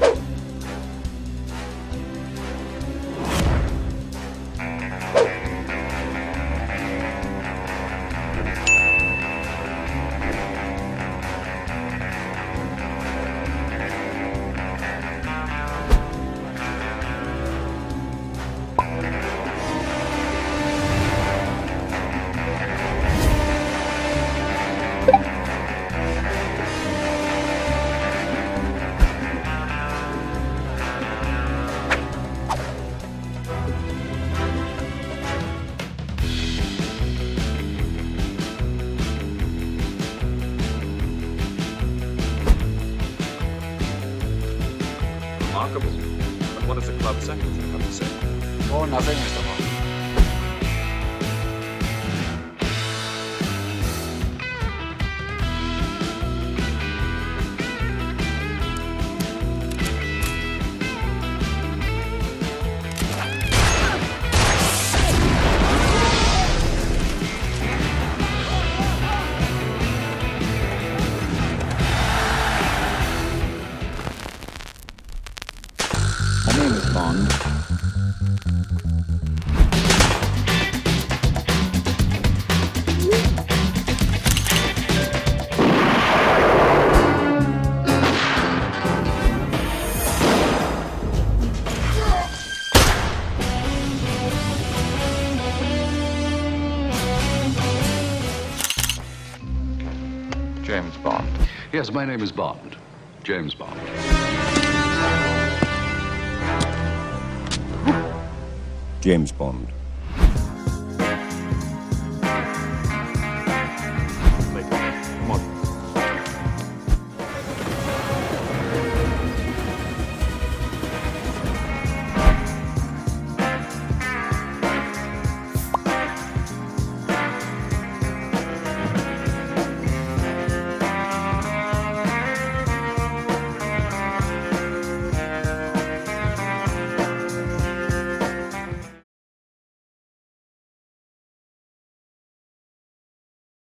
you. Remarkable. And one of the seconds, I have to say. Oh, nothing, Mr. Bond. My Bond. James Bond. Yes, my name is Bond. James Bond. James Bond.